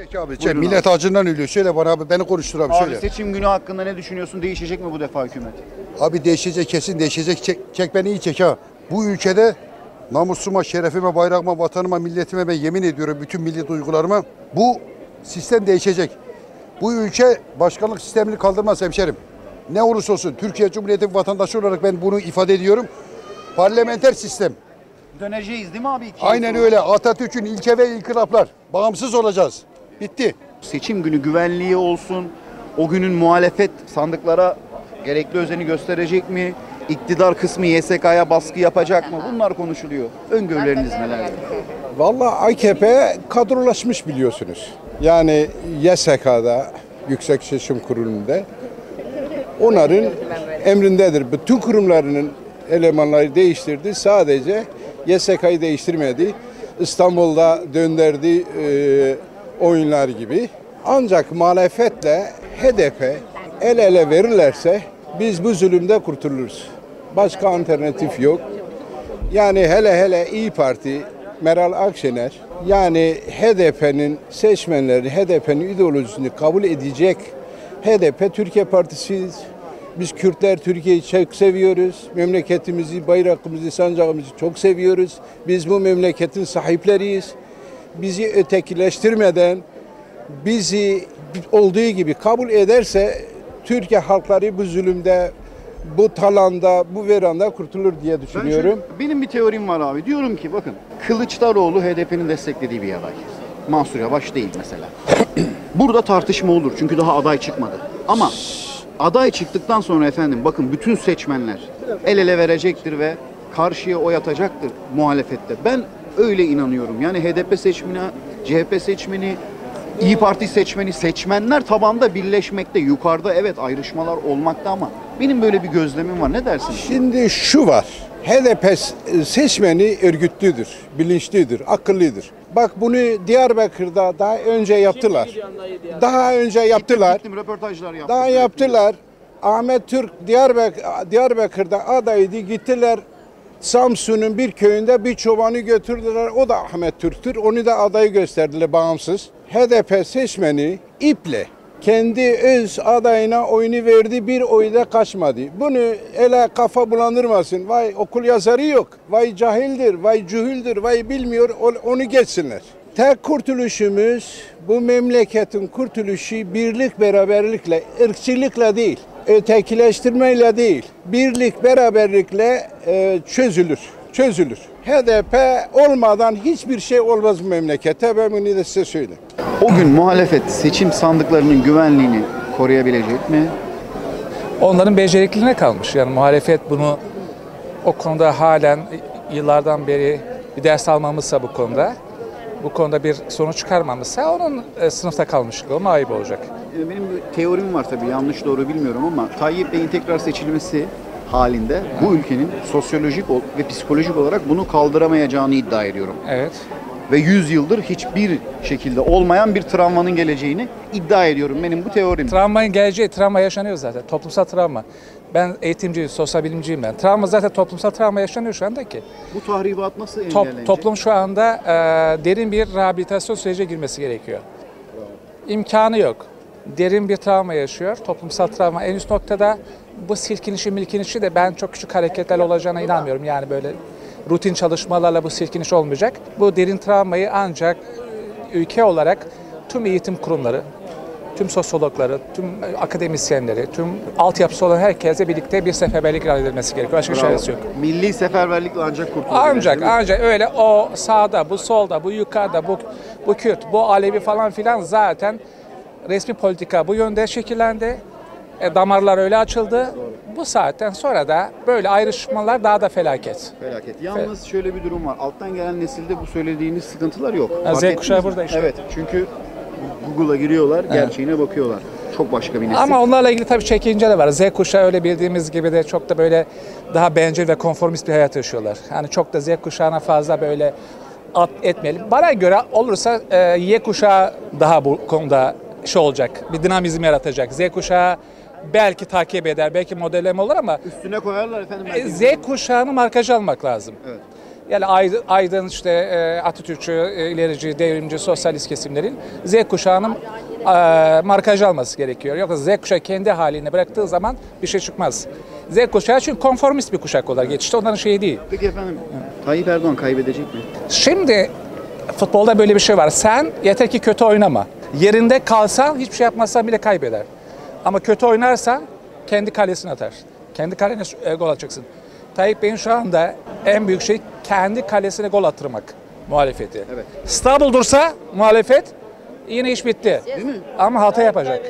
Çek abi çek. Buyurun Millet acından ölüyor. Söyle bana abi beni konuştur abi, Abi söyle. seçim günü hakkında ne düşünüyorsun? Değişecek mi bu defa hükümet? Abi değişecek kesin değişecek. Çek, çek beni iyi çek ha. Bu ülkede namusuma, şerefime, bayrağıma, vatanıma, milletime ben yemin ediyorum bütün milli duygularıma bu sistem değişecek. Bu ülke başkanlık sistemini kaldırmaz hemşerim. Ne olursa olsun Türkiye Cumhuriyeti vatandaşı olarak ben bunu ifade ediyorum. Parlamenter sistem. Döneceğiz değil mi abi? İki Aynen öyle. Atatürk'ün ilke ve inkılaplar. Bağımsız olacağız. Bitti. Seçim günü güvenliği olsun. O günün muhalefet sandıklara gerekli özeni gösterecek mi? İktidar kısmı YSK'ya baskı yapacak mı? Bunlar konuşuluyor. Öngörüleriniz neler? Vallahi AKP kadrolaşmış biliyorsunuz. Yani YSK'da, Yüksek Seçim Kurulu'nda onların emrindedir. Bütün kurumlarının elemanları değiştirdi. Sadece YSK'yı değiştirmedi. İstanbul'da döndürdü e, oyunlar gibi. Ancak muhalefetle HDP el ele verirlerse biz bu zulümde kurtuluruz. Başka alternatif yok. Yani hele hele İyi Parti, Meral Akşener yani HDP'nin seçmenleri HDP'nin ideolojisini kabul edecek. HDP Türkiye Partisi'yiz. Biz Kürtler Türkiye'yi çok seviyoruz. Memleketimizi, bayrağımızı, sancağımızı çok seviyoruz. Biz bu memleketin sahipleriyiz. Bizi ötekileştirmeden bizi olduğu gibi kabul ederse Türkiye halkları bu zulümde, bu talanda, bu veranda kurtulur diye Ben düşünüyorum. şöyle- benim bir teorim var abi. Diyorum ki bakın Kılıçdaroğlu HDP'nin desteklediği bir aday. Mansur Yavaş değil mesela. Burada tartışma olur çünkü daha aday çıkmadı. Ama aday çıktıktan sonra efendim bakın bütün seçmenler el ele verecektir ve karşıya oy atacaktır muhalefette. Ben öyle inanıyorum. Yani HDP seçmeni, CHP seçmeni, İyi Parti seçmeni, seçmenler tabanda birleşmekte. Yukarıda evet ayrışmalar olmakta ama benim böyle bir gözlemim var. Ne dersin? Şimdi şu var. HDP seçmeni örgütlüdür, bilinçlidir, akıllıdır. Bak bunu Diyarbakır'da daha önce yaptılar. Daha önce yaptılar. Gittim, röportajlar yaptım. Daha yaptılar. Ahmet Türk Diyarbak Diyarbakır'da adaydı. Gittiler Samsun'un bir köyünde bir çobanı götürdüler. O da Ahmet Türk'tür. Onu da adayı gösterdiler bağımsız. HDP seçmeni iple kendi öz adayına oyunu verdi bir oyda kaçmadı. Bunu ele kafa bulandırmasın. Vay okul yazarı yok. Vay cahildir, vay cühüldür, vay bilmiyor. Onu geçsinler. Tek kurtuluşumuz bu memleketin kurtuluşu birlik beraberlikle, ırkçılıkla değil, ötekileştirmeyle değil, birlik beraberlikle e, çözülür. Çözülür. HDP olmadan hiçbir şey olmaz bu memlekete. Ben bunu da size söyleyeyim. O gün muhalefet seçim sandıklarının güvenliğini koruyabilecek mi? onların becerikliliğine kalmış. Yani muhalefet bunu o konuda halen yıllardan beri bir ders almamışsa bu konuda, bu konuda bir sonuç çıkarmamışsa onun e, sınıfta kalmışlığı ona ayıp olacak. Ee, Benim bir teorim var tabii yanlış doğru bilmiyorum ama Tayyip Bey'in tekrar seçilmesi halinde bu ülkenin sosyolojik ol- ve psikolojik olarak bunu kaldıramayacağını iddia ediyorum. Evet. Ve 100 yıldır hiçbir şekilde olmayan bir travmanın geleceğini iddia ediyorum. Benim bu teorim. Travmanın geleceği, travma yaşanıyor zaten. Toplumsal travma. Ben eğitimci, sosyal bilimciyim ben. Travma zaten toplumsal travma yaşanıyor şu anda ki. Bu tahribat nasıl Top- engellenecek? toplum şu anda e, derin bir rehabilitasyon sürecine girmesi gerekiyor. İmkanı yok. Derin bir travma yaşıyor. Toplumsal travma en üst noktada. Bu silkinişi milkinişi de ben çok küçük hareketler olacağına inanmıyorum. Yani böyle rutin çalışmalarla bu silkiniş olmayacak. Bu derin travmayı ancak ülke olarak tüm eğitim kurumları, tüm sosyologları, tüm akademisyenleri, tüm altyapısı olan herkese birlikte bir seferberlik ilan edilmesi gerekiyor. Başka Bravo. çaresi yok. Milli seferberlikle ancak kurtulabilir. Ancak ancak öyle o sağda, bu solda, bu yukarıda, bu bu Kürt, bu Alevi falan filan zaten resmi politika bu yönde şekillendi. E, damarlar öyle açıldı. Bu saatten sonra da böyle ayrışmalar daha da felaket. Felaket. Yalnız şöyle bir durum var. Alttan gelen nesilde bu söylediğiniz sıkıntılar yok. Ha, Z kuşağı burada işte. Evet. Çünkü Google'a giriyorlar, gerçeğine bakıyorlar. Çok başka bir nesil. Ama onlarla ilgili tabii çekince de var. Z kuşağı öyle bildiğimiz gibi de çok da böyle daha bencil ve konformist bir hayat yaşıyorlar. Yani çok da Z kuşağına fazla böyle at etmeyelim. Bana göre olursa e, Y kuşağı daha bu konuda şey olacak. Bir dinamizm yaratacak. Z kuşağı belki takip eder, belki modelleme olur ama Üstüne koyarlar efendim. e. Z kuşağını markaj almak lazım. Evet. Yani Aydın, işte e, Atatürkçü, e, ilerici, devrimci, sosyalist kesimlerin Z kuşağının e, markaj alması gerekiyor. Yoksa Z kuşağı kendi haline bıraktığı zaman bir şey çıkmaz. Z kuşağı çünkü konformist bir kuşak olarak geçti. Onların şeyi değil. Peki efendim Tayyip Erdoğan kaybedecek mi? Şimdi futbolda böyle bir şey var. Sen yeter ki kötü oynama. Yerinde kalsan hiçbir şey yapmazsan bile kaybeder. Ama kötü oynarsan kendi kalesine atar. Kendi kalene e, gol atacaksın. Tayyip Bey'in şu anda en büyük şey kendi kalesine gol attırmak muhalefeti. Evet. Stabil dursa muhalefet yine iş bitti. Değil mi? Ama hata yapacak.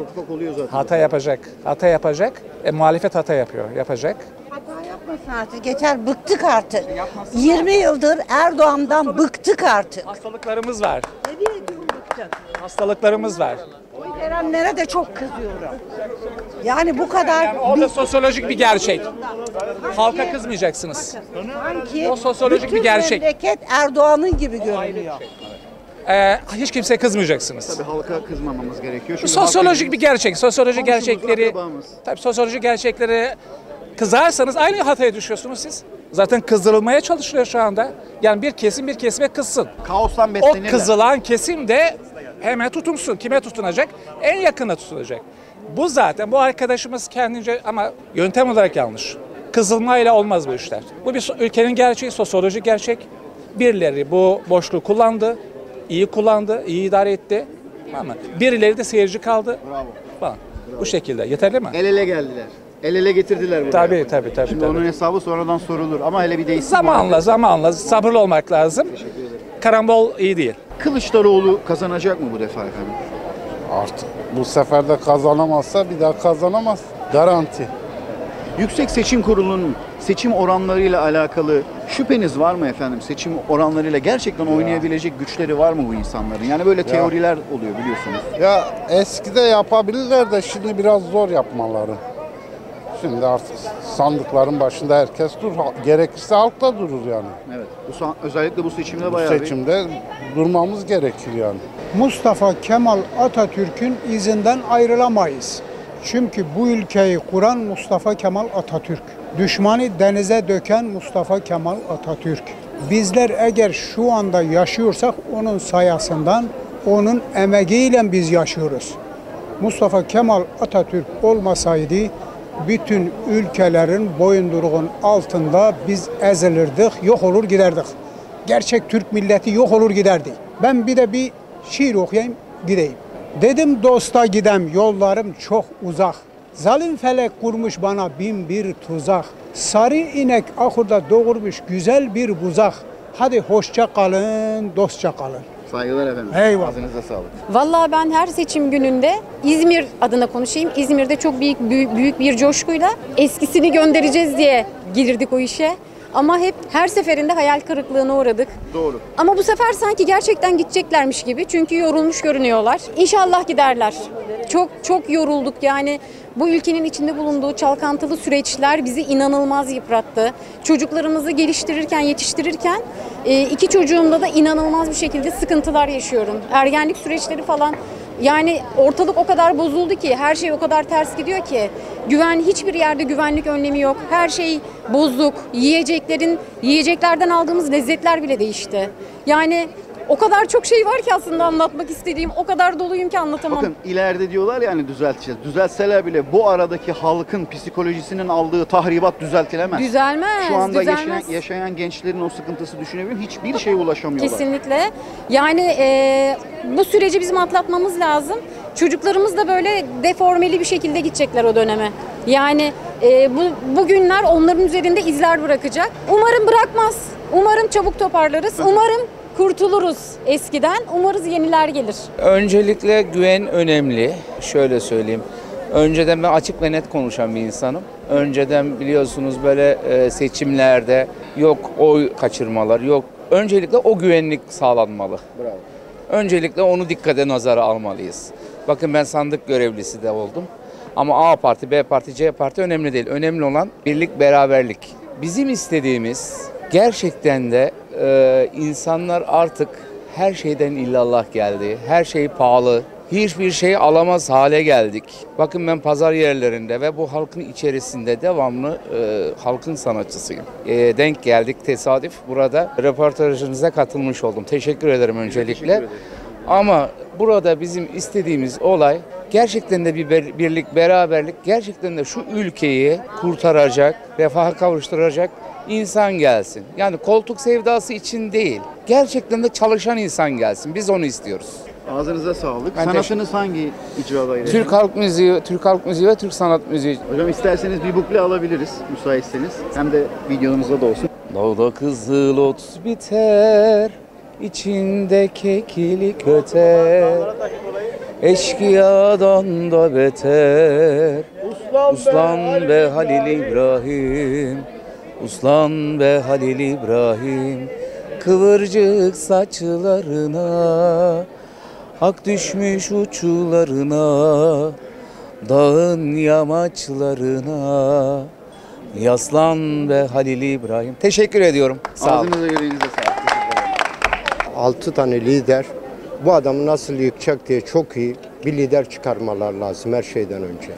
Ufak oluyor zaten. Hata yapacak. Hata yapacak. E, muhalefet hata yapıyor. Yapacak. Hata yapmasın artık yeter bıktık artık. 20 yıldır Erdoğan'dan bıktık artık. Hastalıklarımız var. Bıktık. Hastalıklarımız var. Oy verenlere de çok kızıyorum. Yani bu kadar Yani orada sosyolojik bir gerçek. Halka kızmayacaksınız. sanki o sosyolojik bir gerçek. memleket Erdoğan'ın gibi görünüyor. Ee, hiç kimseye kızmayacaksınız. Tabii halka kızmamamız gerekiyor. Bu Çünkü sosyolojik halk bir gerçek. Sosyolojik Komşumuz, gerçekleri akrabamız. tabii sosyolojik gerçekleri kızarsanız aynı hataya düşüyorsunuz siz. Zaten kızdırılmaya çalışılıyor şu anda. Yani bir kesim bir kesime kızsın. kaostan O beslenirler. kızılan kesim de hemen tutunsun. Kime tutunacak? En yakına tutunacak. Bu zaten bu arkadaşımız kendince ama yöntem olarak yanlış. Kızılmayla olmaz bu işler. Bu bir ülkenin gerçeği, sosyolojik gerçek. Birileri bu boşluğu kullandı, iyi kullandı, iyi idare etti. Ama birileri de seyirci kaldı. Bravo. Falan. Bu şekilde. Yeterli mi? El ele geldiler. El ele getirdiler buraya. Tabii tabii tabii. Şimdi tabii. onun hesabı sonradan sorulur ama hele bir değişsin. Zamanla zamanla sabırlı olmak lazım. Karambol iyi değil. Kılıçdaroğlu kazanacak mı bu defa efendim? Artık bu sefer de kazanamazsa bir daha kazanamaz. Garanti. Yüksek Seçim Kurulu'nun seçim oranlarıyla alakalı şüpheniz var mı efendim? Seçim oranlarıyla gerçekten oynayabilecek güçleri var mı bu insanların? Yani böyle teoriler oluyor biliyorsunuz. Ya eskide yapabilirler de şimdi biraz zor yapmaları. Şimdi artık sandıkların başında herkes dur. Gerekirse halk da durur yani. Evet. Bu özellikle bu seçimde Bu bayağı bir seçimde durmamız gerekir yani. Mustafa Kemal Atatürk'ün izinden ayrılamayız. Çünkü bu ülkeyi kuran Mustafa Kemal Atatürk. Düşmanı denize döken Mustafa Kemal Atatürk. Bizler eğer şu anda yaşıyorsak onun sayasından, onun emeğiyle biz yaşıyoruz. Mustafa Kemal Atatürk olmasaydı bütün ülkelerin boyunduruğun altında biz ezilirdik, yok olur giderdik. Gerçek Türk milleti yok olur giderdi. Ben bir de bir şiir okuyayım, gideyim. Dedim dosta gidem, yollarım çok uzak. Zalim felek kurmuş bana bin bir tuzak. Sarı inek ahurda doğurmuş güzel bir buzak. Hadi hoşça kalın, dostça kalın. saygılar efendim. Eyvallah. Ağzınıza sağlık. Vallahi ben her seçim gününde İzmir adına konuşayım. İzmir'de çok büyük büyük, büyük bir coşkuyla eskisini göndereceğiz diye girdik o işe. Ama hep her seferinde hayal kırıklığına uğradık. Doğru. Ama bu sefer sanki gerçekten gideceklermiş gibi. Çünkü yorulmuş görünüyorlar. İnşallah giderler. Çok çok yorulduk yani. Bu ülkenin içinde bulunduğu çalkantılı süreçler bizi inanılmaz yıprattı. Çocuklarımızı geliştirirken, yetiştirirken e, iki çocuğumda da inanılmaz bir şekilde sıkıntılar yaşıyorum. Ergenlik süreçleri falan yani ortalık o kadar bozuldu ki, her şey o kadar ters gidiyor ki. Güven hiçbir yerde güvenlik önlemi yok. Her şey bozuk. Yiyeceklerin yiyeceklerden aldığımız lezzetler bile değişti. Yani o kadar çok şey var ki aslında anlatmak istediğim. O kadar doluyum ki anlatamam. Bakın ileride diyorlar yani düzelteceğiz. Düzeltseler bile bu aradaki halkın psikolojisinin aldığı tahribat düzeltilemez. Düzelmez. Şu anda düzelmez. yaşayan, yaşayan gençlerin o sıkıntısı düşünebiliyor musun? Hiçbir şeye ulaşamıyorlar. Kesinlikle. Yani e, bu süreci bizim atlatmamız lazım. Çocuklarımız da böyle deformeli bir şekilde gidecekler o döneme. Yani e, bu bugünler onların üzerinde izler bırakacak. Umarım bırakmaz. Umarım çabuk toparlarız. Umarım kurtuluruz eskiden. Umarız yeniler gelir. Öncelikle güven önemli. Şöyle söyleyeyim. Önceden ben açık ve net konuşan bir insanım. Önceden biliyorsunuz böyle e, seçimlerde yok oy kaçırmalar, yok. Öncelikle o güvenlik sağlanmalı. Bravo. Öncelikle onu dikkate nazara almalıyız. Bakın ben sandık görevlisi de oldum. Ama A parti, B parti, C parti önemli değil. Önemli olan birlik, beraberlik. Bizim istediğimiz gerçekten de e, insanlar artık her şeyden illallah geldi. Her şey pahalı. hiçbir şey alamaz hale geldik. Bakın ben pazar yerlerinde ve bu halkın içerisinde devamlı e, halkın sanatçısıyım. E, denk geldik tesadüf. Burada röportajınıza katılmış oldum. Teşekkür ederim öncelikle. Ama burada bizim istediğimiz olay gerçekten de bir birlik, beraberlik, gerçekten de şu ülkeyi kurtaracak, refaha kavuşturacak insan gelsin. Yani koltuk sevdası için değil, gerçekten de çalışan insan gelsin. Biz onu istiyoruz. Ağzınıza sağlık. Ben Sanatınız hangi icra dairesi? Türk halk müziği, Türk halk müziği ve Türk sanat müziği. Hocam isterseniz bir bukle alabiliriz müsaitseniz. Hem de videomuzda da olsun. Dağda kızıl ot biter, içinde keklik öter. Eşkıyadan da beter. Uslan be Halil İbrahim, Uslan be Halil İbrahim. Kıvırcık saçlarına, Hak düşmüş uçularına, Dağın yamaçlarına. Yaslan ve Halil İbrahim. Teşekkür ediyorum. Sağ olun. Ağzınıza yüreğinize sağlık. Teşekkür ederim. 6 tane lider bu adamı nasıl yıkacak diye çok iyi bir lider çıkarmalar lazım her şeyden önce.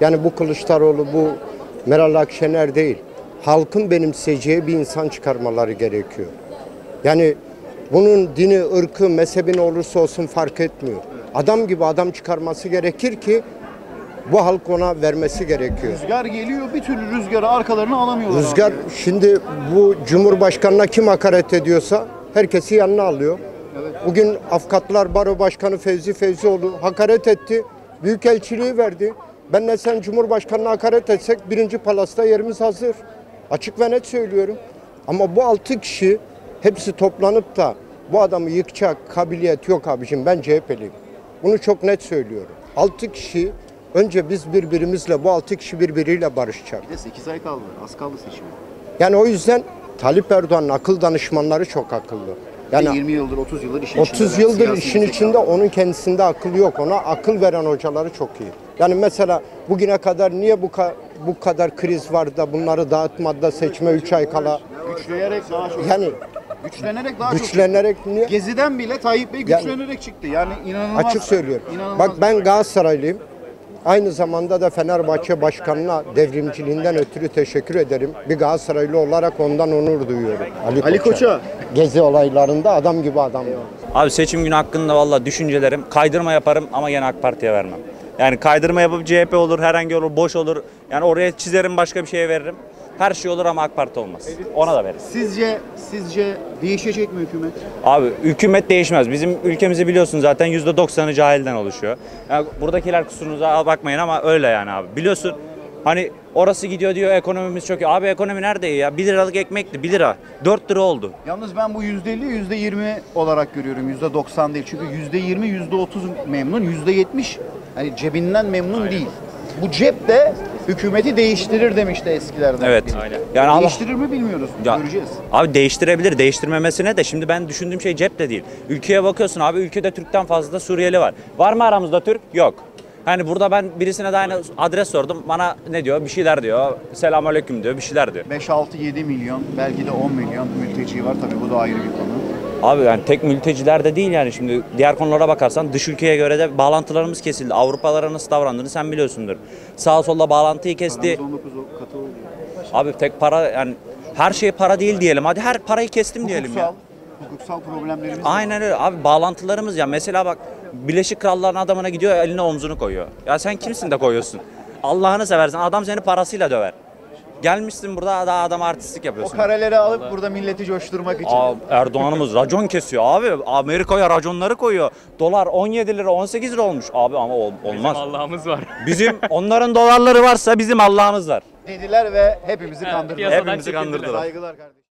Yani bu Kılıçdaroğlu, bu Meral Akşener değil. Halkın benimseyeceği bir insan çıkarmaları gerekiyor. Yani bunun dini, ırkı, mezhebi ne olursa olsun fark etmiyor. Adam gibi adam çıkarması gerekir ki bu halk ona vermesi gerekiyor. Rüzgar geliyor bir türlü rüzgarı arkalarına alamıyorlar. Rüzgar abi. şimdi bu Cumhurbaşkanına kim hakaret ediyorsa herkesi yanına alıyor. Bugün Afkatlar Baro Başkanı Fevzi Fevzioğlu hakaret etti. Büyükelçiliği verdi. Benle sen Cumhurbaşkanına hakaret etsek birinci palasta yerimiz hazır. Açık ve net söylüyorum. Ama bu altı kişi hepsi toplanıp da bu adamı yıkacak kabiliyet yok abicim. Ben CHP'liyim. Bunu çok net söylüyorum. Altı kişi önce biz birbirimizle bu altı kişi birbiriyle barışacak. Bir de 8 ay kaldı. Az kaldı seçime. Yani o yüzden Talip Erdoğan'ın akıl danışmanları çok akıllı. Yani Yani 20 yıldır 30 yıldır işin 30 içinde. yıldır işin içinde onun kendisinde akıl yok. Ona akıl veren hocaları çok iyi. Yani mesela bugüne kadar niye bu ka- bu kadar kriz var da bunları dağıtmadı da seçime 3 ay kala Güçlenerek daha çok. yani güçlenerek daha çok. güçlenerek niye? Gezi'den bile Tayyip Bey Yani- güçlenerek çıktı. Yani inanılmaz. Açık söylüyorum. İnanılmaz. Bak ben Galatasaraylıyım. Aynı zamanda da Fenerbahçe Başkanı'na devrimciliğinden ötürü teşekkür ederim. Bir Galatasaraylı olarak ondan onur duyuyorum. Ali, Ali Koç'a. Gezi olaylarında adam gibi adam. Abi seçim günü hakkında valla düşüncelerim kaydırma yaparım ama yine AK Parti'ye vermem. Yani kaydırma yapıp CHP olur, herhangi olur, boş olur. Yani oraya çizerim başka bir şeye veririm. Her şey olur ama AK Parti olmaz. Ona da veririz. Sizce sizce değişecek mi hükümet? Abi hükümet değişmez. Bizim ülkemizi biliyorsun zaten %90'ı cahilden oluşuyor. Yani buradakiler kusurunuza bakmayın ama öyle yani abi. Biliyorsun hani orası gidiyor diyor ekonomimiz çok iyi. Abi ekonomi nerede iyi ya? 1 liralık ekmekti 1 lira. 4 lira oldu. Yalnız ben bu %50 %20 olarak görüyorum. %90 değil. Çünkü %20 %30 memnun, %70 hani cebinden memnun değil. Bu cep de hükümeti değiştirir demişti eskilerden. Evet. biri. Yani Allah Değiştirir mi bilmiyoruz. Ya, Göreceğiz. Abi değiştirebilir. Değiştirmemesine de şimdi ben düşündüğüm şey cep de değil. Ülkeye bakıyorsun abi ülkede Türk'ten fazla Suriyeli var. Var mı aramızda Türk? Yok. Hani burada ben birisine de aynı adres sordum. Bana ne diyor? Bir şeyler diyor. Selamünaleyküm diyor. Bir şeyler diyor. 5-6-7 milyon belki de 10 milyon mülteci var. Tabii bu da ayrı bir konu. Abi yani tek mülteciler de değil yani şimdi diğer konulara bakarsan dış ülkeye göre de bağlantılarımız kesildi. Avrupalara nasıl davrandığını sen biliyorsundur. Sağ solda bağlantıyı kesti. Paramız 19 katı oldu. Abi tek para yani her şey para değil diyelim. Hadi her parayı kestim diyelim ya. Hukuksal, hukuksal problemlerimiz var. Aynen öyle abi bağlantılarımız ya mesela bak Birleşik Krallık'ın adamına gidiyor eline omzunu koyuyor. Ya sen kimsin de koyuyorsun? Allah'ını seversen adam seni parasıyla döver. Gelmişsin burada daha adam artistlik O yapıyorsun. kareleri alıp burada milleti coşturmak için. Aa, Erdoğan'ımız racon kesiyor abi. Amerika'ya raconları koyuyor. Dolar 17 lira 18 lira olmuş. Abi ama ol- olmaz. Allah'ımız var. Bizim onların dolarları varsa bizim Allah'ımız var. Dediler ve hepimizi kandırdılar. piyasadan Hepimizi çekildiler. kandırdılar. Saygılar kardeşim.